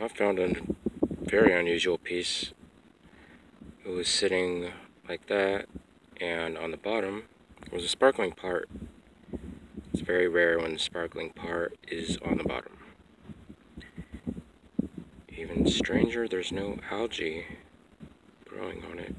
I found a very unusual piece. It was sitting like that, and on the bottom was a sparkling part. It's very rare when the sparkling part is on the bottom. Even stranger, there's no algae growing on it.